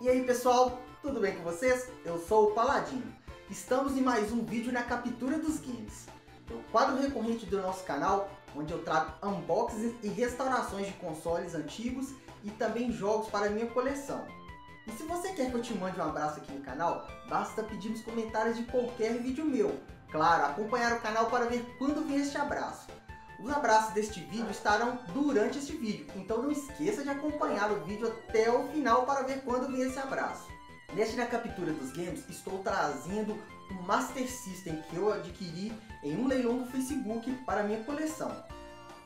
E aí pessoal, tudo bem com vocês? Eu sou o Paladino. Estamos em mais um vídeo na captura dos games. É o quadro recorrente do nosso canal, onde eu trago unboxings e restaurações de consoles antigos e também jogos para minha coleção. E se você quer que eu te mande um abraço aqui no canal, basta pedir nos comentários de qualquer vídeo meu. Claro, acompanhar o canal para ver quando vem este abraço. Os abraços deste vídeo estarão durante este vídeo, então não esqueça de acompanhar o vídeo até o final para ver quando vem esse abraço. Neste Na Captura dos Games, estou trazendo um Master System que eu adquiri em um leilão do Facebook para minha coleção.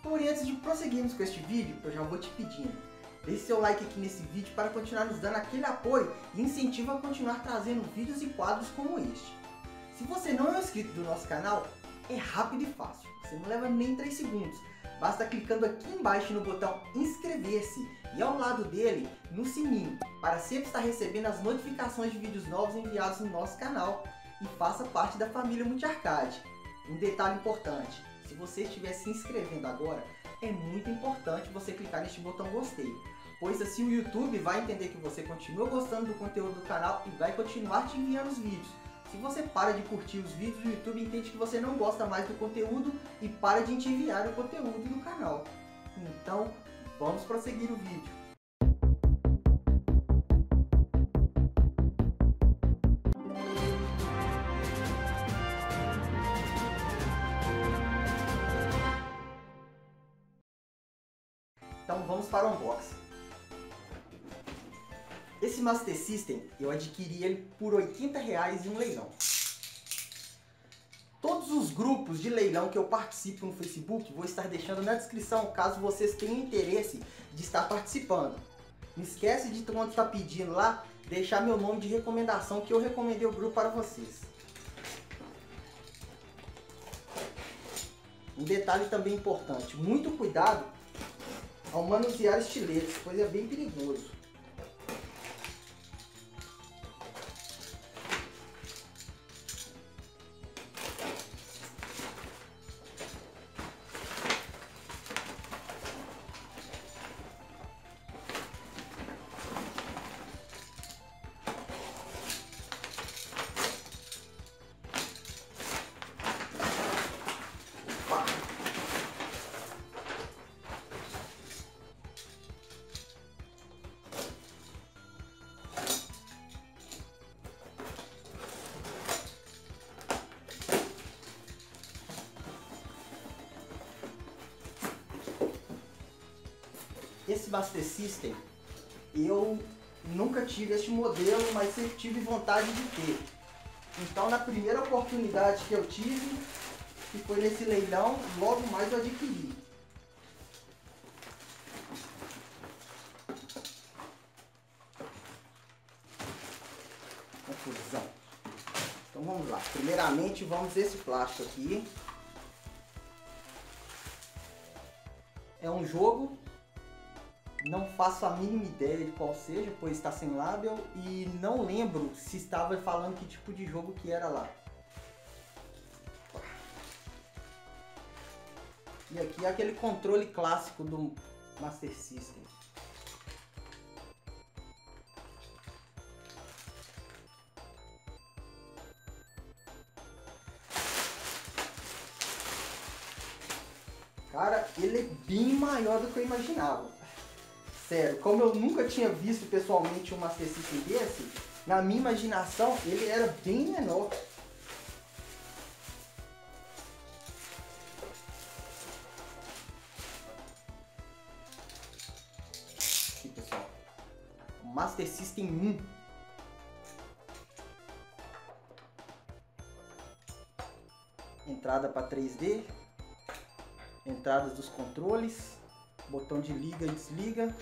Porém, antes de prosseguirmos com este vídeo, eu já vou te pedindo, deixe seu like aqui nesse vídeo para continuar nos dando aquele apoio e incentivo a continuar trazendo vídeos e quadros como este. Se você não é inscrito do nosso canal, é rápido e fácil, você não leva nem 3 segundos. Basta clicando aqui embaixo no botão inscrever-se e ao lado dele no sininho para sempre estar recebendo as notificações de vídeos novos enviados no nosso canal e faça parte da família Multiarcade. Um detalhe importante, se você estiver se inscrevendo agora, é muito importante você clicar neste botão gostei, pois assim o YouTube vai entender que você continua gostando do conteúdo do canal e vai continuar te enviando os vídeos. Se você para de curtir os vídeos, o YouTube entende que você não gosta mais do conteúdo e para de te enviar o conteúdo do canal. Então, vamos prosseguir o vídeo. Então vamos para o unboxing. Esse Master System eu adquiri ele por 80 reais em um leilão. Todos os grupos de leilão que eu participo no Facebook vou estar deixando na descrição caso vocês tenham interesse de estar participando. Não esquece de quando está pedindo lá, deixar meu nome de recomendação que eu recomendei o grupo para vocês. Um detalhe também importante, muito cuidado ao manusear estiletes, pois é bem perigoso. Esse Master System, eu nunca tive este modelo, mas sempre tive vontade de ter. Então na primeira oportunidade que eu tive, que foi nesse leilão, logo mais eu adquiri. Confusão. Então vamos lá. Primeiramente vamos esse plástico aqui. É um jogo não faço a mínima ideia de qual seja, pois está sem label e não lembro se estava falando que tipo de jogo que era lá. E aqui é aquele controle clássico do Master System. Cara, ele é bem maior do que eu imaginava. Sério, como eu nunca tinha visto pessoalmente um Master System desse, na minha imaginação ele era bem menor. Aqui pessoal, Master System 1. Entrada para 3D, entradas dos controles, botão de liga e desliga,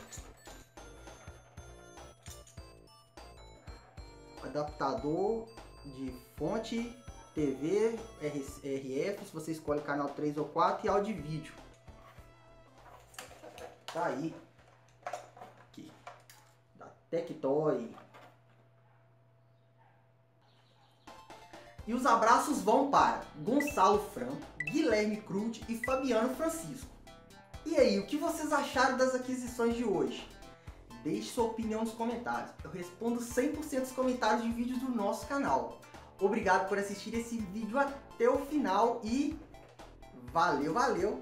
adaptador de fonte, TV, RF, se você escolhe canal 3 ou 4 e áudio e vídeo. Tá aí. Aqui. Da Tectoy. E os abraços vão para Gonçalo Franco, Guilherme Cruz e Fabiano Francisco. E aí, o que vocês acharam das aquisições de hoje? Deixe sua opinião nos comentários. Eu respondo 100% dos comentários de vídeos do nosso canal. Obrigado por assistir esse vídeo até o final e valeu, valeu!